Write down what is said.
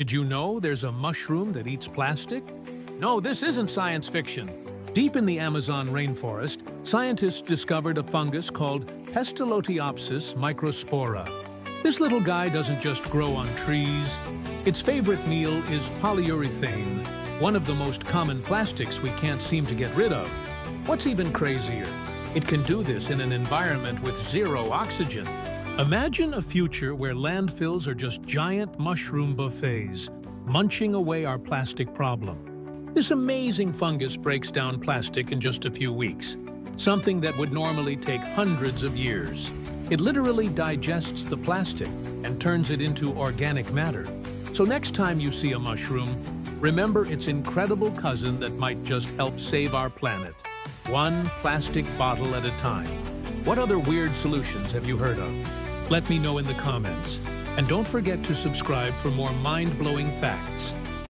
Did you know there's a mushroom that eats plastic? No, this isn't science fiction. Deep in the Amazon rainforest, scientists discovered a fungus called Pestalotiopsis microspora. This little guy doesn't just grow on trees. Its favorite meal is polyurethane, one of the most common plastics we can't seem to get rid of. What's even crazier? It can do this in an environment with zero oxygen. Imagine a future where landfills are just giant mushroom buffets, munching away our plastic problem. This amazing fungus breaks down plastic in just a few weeks, something that would normally take hundreds of years. It literally digests the plastic and turns it into organic matter. So next time you see a mushroom, remember its incredible cousin that might just help save our planet. One plastic bottle at a time. What other weird solutions have you heard of? Let me know in the comments. And don't forget to subscribe for more mind-blowing facts.